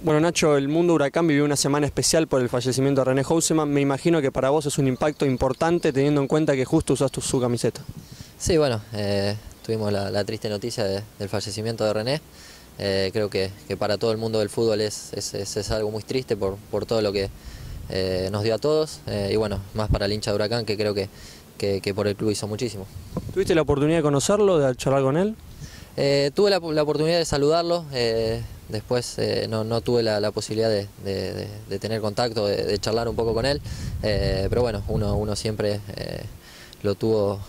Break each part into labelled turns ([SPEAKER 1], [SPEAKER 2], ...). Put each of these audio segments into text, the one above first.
[SPEAKER 1] Bueno, Nacho, el mundo huracán vivió una semana especial por el fallecimiento de René Houseman. Me imagino que para vos es un impacto importante teniendo en cuenta que justo usaste su camiseta.
[SPEAKER 2] Sí, bueno, eh, tuvimos la, triste noticia del fallecimiento de René. Eh, creo que, para todo el mundo del fútbol es, es, algo muy triste por, por todo lo que eh, nos dio a todos. y bueno, más para el hincha de huracán que creo que, que, por el club hizo muchísimo.
[SPEAKER 1] ¿Tuviste la oportunidad de conocerlo, de charlar con él?
[SPEAKER 2] Tuve la, la, oportunidad de saludarlo. Después eh, no, tuve la, posibilidad de, tener contacto, de, charlar un poco con él, eh, pero bueno, uno, uno siempre eh, lo tuvo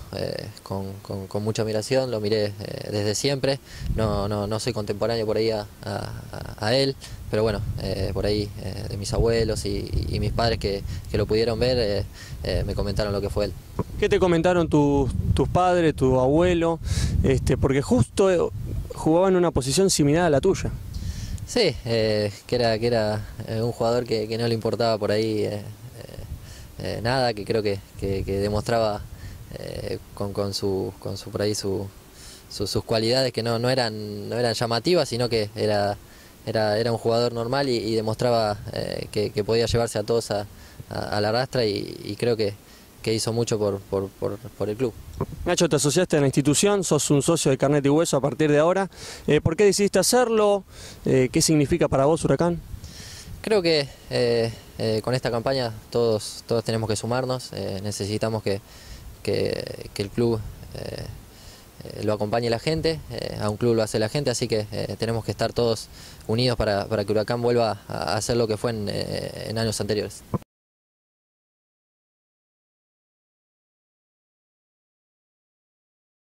[SPEAKER 2] con, mucha admiración, lo miré desde siempre, no, no, soy contemporáneo por ahí a, él, pero bueno, por ahí de mis abuelos y, mis padres que, lo pudieron ver me comentaron lo que fue él.
[SPEAKER 1] ¿Qué te comentaron tus padres, tu abuelo? Este, porque justo jugaba en una posición similar a la tuya.
[SPEAKER 2] Sí, eh, que era, que era eh, un jugador que, no le importaba por ahí eh, nada, que creo que, demostraba con, su, con su, por ahí sus cualidades que no, no, eran, no eran llamativas, sino que era, era, era un jugador normal y, demostraba que, podía llevarse a todos a, la rastra y creo que, que hizo mucho por, por, el club.
[SPEAKER 1] Nacho, te asociaste a la institución, sos un socio de Carnet y Hueso a partir de ahora. Eh, ¿Por qué decidiste hacerlo? Eh, ¿Qué significa para vos Huracán?
[SPEAKER 2] Creo que eh, con esta campaña todos, todos tenemos que sumarnos, necesitamos que, el club lo acompañe la gente, a un club lo hace la gente, así que tenemos que estar todos unidos para, que Huracán vuelva a hacer lo que fue en años anteriores.